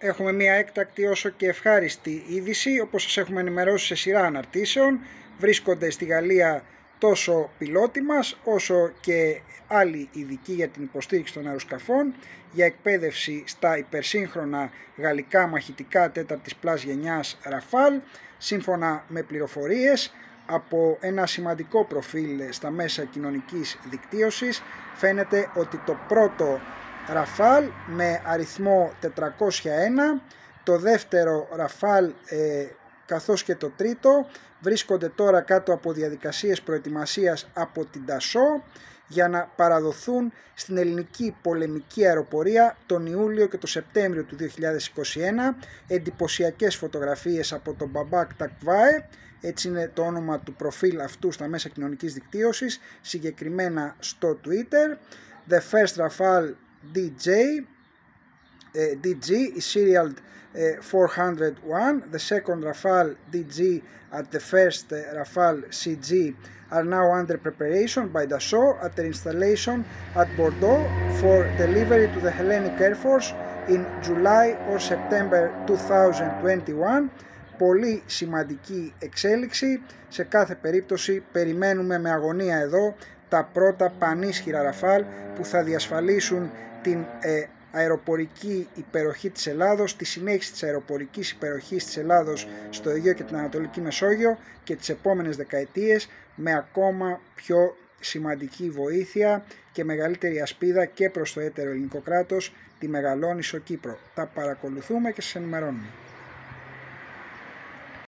Έχουμε μια έκτακτη όσο και ευχάριστη είδηση, όπως σας έχουμε ενημερώσει σε σειρά αναρτήσεων. Βρίσκονται στη Γαλλία τόσο πιλότοι μας, όσο και άλλοι ειδικοί για την υποστήριξη των αεροσκαφών για εκπαίδευση στα υπερσύγχρονα γαλλικά μαχητικά τέταρτης πλάς γενιάς Ραφάλ, σύμφωνα με πληροφορίες από ένα σημαντικό προφίλ στα μέσα κοινωνικής δικτύωσης φαίνεται ότι το πρώτο Ραφάλ με αριθμό 401, το δεύτερο Ραφάλ ε, καθώς και το τρίτο βρίσκονται τώρα κάτω από διαδικασίες προετοιμασίας από την Τασό για να παραδοθούν στην ελληνική πολεμική αεροπορία τον Ιούλιο και τον Σεπτέμβριο του 2021 εντυπωσιακές φωτογραφίες από τον Μπαμπάκ Τακβάε. Έτσι είναι το όνομα του προφίλ αυτού στα μέσα κοινωνικής δικτύωσης συγκεκριμένα στο Twitter. The First Rafale DJ DG is serial 401 the second Rafale DG at the first Rafale CG are now under preparation by Dassault at their installation at Bordeaux for delivery to the Hellenic Air Force in July or September 2021. Πολύ σημαντική εξέλιξη. Σε κάθε περίπτωση περιμένουμε με αγωνία εδώ τα πρώτα πανίσχυρα Ραφάλ που θα διασφαλίσουν την ε, αεροπορική υπεροχή της Ελλάδος, τη συνέχιση της αεροπορικής υπεροχής της Ελλάδος στο Αιγαίο και την Ανατολική Μεσόγειο και τις επόμενες δεκαετίες με ακόμα πιο σημαντική βοήθεια και μεγαλύτερη ασπίδα και προς το έτερο ελληνικό κράτος, τη Μεγαλόνισο Κύπρο. Τα παρακολουθούμε και σας ενημερώνουμε.